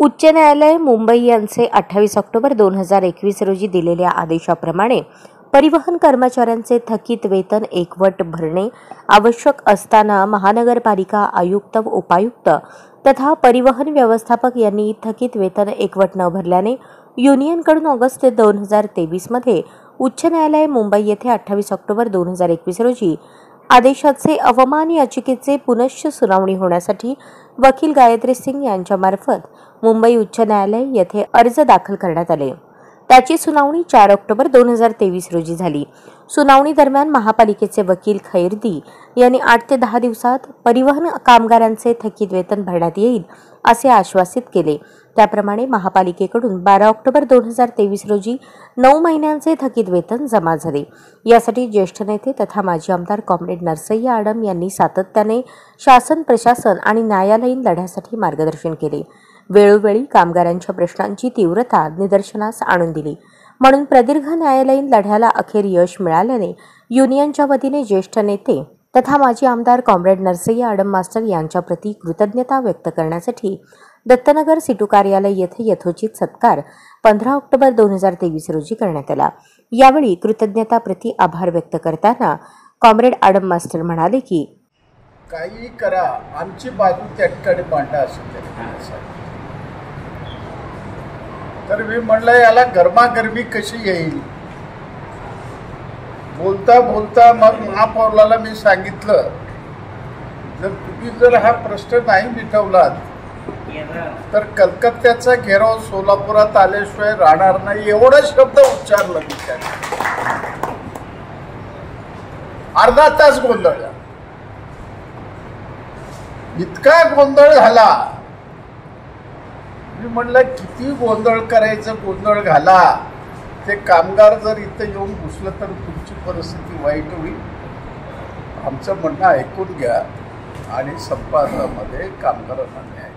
उच्च न्यायालय मुंबई यांचे अठ्ठावीस ऑक्टोबर दोन हजार एकवीस रोजी दिलेल्या आदेशाप्रमाणे परिवहन कर्मचाऱ्यांचे थकीत वेतन एकवट भरणे आवश्यक असताना महानगरपालिका आयुक्त व उपायुक्त तथा परिवहन व्यवस्थापक यांनी थकीत वेतन एकवट न भरल्याने युनियनकडून ऑगस्ट दोन हजार तेवीसमध्ये उच्च न्यायालय मुंबई येथे अठ्ठावीस ऑक्टोबर दोन हजार एकवीस रोजी आदेशाचे अवमान याचिकेचे पुनश्च सुनावणी होण्यासाठी वकील गायत्री सिंग यांच्यामार्फत मुंबई उच्च न्यायालय येथे अर्ज दाखल करण्यात आले. त्याची सुनावणी चार ऑक्टोबर दोन हजार तेवीस रोजी झाली. सुनावणी दरम्यान महापालिकेचे वकील खैरदी यांनी आठ ते दहा दिवसात परिवहन कामगारांचे थकीत वेतन भरण्यात येईल असे आश्वासित केले. त्याप्रमाणे महापालिकेकडून बारा ऑक्टोबर दोन हजार तेवीस रोजी नऊ महिन्यांचे थकीत वेतन जमा झाले. यासाठी ज्येष्ठ नेते तथा माजी आमदार कॉम्रेड नरसय्या आडम यांनी सातत्याने शासन प्रशासन आणि न्यायालयीन लढ्यासाठी मार्गदर्शन केले. वेळोवेळी कामगारांच्या प्रश्नांची तीव्रता निदर्शनास आणून दिली. म्हणून प्रदीर्घ न्यायालयीन लढ्याला अखेर यश मिळाल्याने युनियनच्या वतीने ज्येष्ठ नेते तथा माजी आमदार कॉम्रेड नरसय्या आडम मास्टर यांच्या प्रती कृतज्ञता व्यक्त करण्यासाठी दत्तनगर सिटू कार्यालय येथे यथोचित सत्कार पंधरा ऑक्टोबर दोन हजार तेवीस रोजी करण्यात आला. यावेळी कृतज्ञता प्रती आभार व्यक्त करताना कॉम्रेड आडम मास्टर म्हणाले की काही करा आमची बाजू त्या ठिकाणी मांडा असं तर मी म्हणलं याला गरमागरमी कशी येईल? बोलता बोलता मग महापौरला मी सांगितलं जर तुम्ही जर हा प्रश्न नाही मिटवलात तर कलकत्त्याचा घेराव सोलापुरात आल्याशिवाय राहणार नाही एवढा शब्द उच्चारलं मी त्याने. अर्धा तास गोंधळला. इतका गोंधळ झाला. मी म्हणलं किती गोंधळ करायचं गोंधळ घाला. ते कामगार जर इथं येऊन घुसलं तर तुमची परिस्थिती वाईट होईल. आमचं म्हणणं ऐकून घ्या आणि संपादनामध्ये कामगारांना न्याय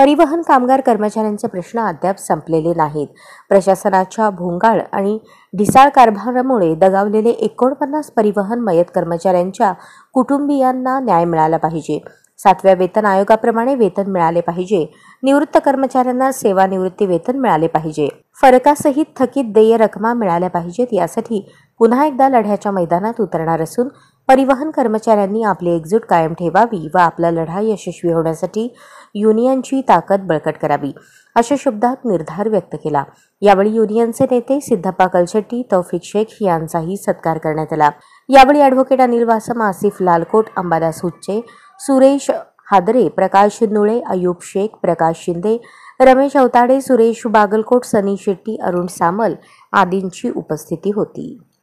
परिवहन कामगार कर्मचाऱ्यांचे प्रश्न अद्याप संपलेले नाहीत. प्रशासनाच्या भोंगाळ आणि ढिसाळ कारभारामुळे दगावलेले एकोणपन्नास परिवहन मयत कर्मचाऱ्यांच्या कुटुंबियांना न्याय मिळाला पाहिजे. सातव्या वेतन आयोगाप्रमाणे वेतन मिळाले पाहिजे. निवृत्त कर्मचाऱ्यांना सेवानिवृत्ती वेतन मिळाले पाहिजे. फरकासहित थकीत देय रकमा मिळाल्या पाहिजेत यासाठी पुन्हा एकदा लढ्याच्या मैदानात उतरणार असून परिवहन कर्मचाऱ्यांनी आपली एकजूट कायम ठेवावी व आपला लढा यशस्वी होण्यासाठी युनियनची ताकद बळकट करावी अशा शब्दात निर्धार व्यक्त केला. यावेळी युनियनचे नेते सिद्धप्पा कलशेट्टी तौफिक शेख यांचाही सत्कार करण्यात आला. यावेळी अॅडव्होकेट अनिल वासम आसिफ लालकोट अंबादास हुच्चे सुरेश हादरे प्रकाश नुळे अयूब शेख प्रकाश शिंदे रमेश अवताडे सुरेश बागलकोट सनी शेट्टी अरुण सामल आदींची उपस्थिती होती.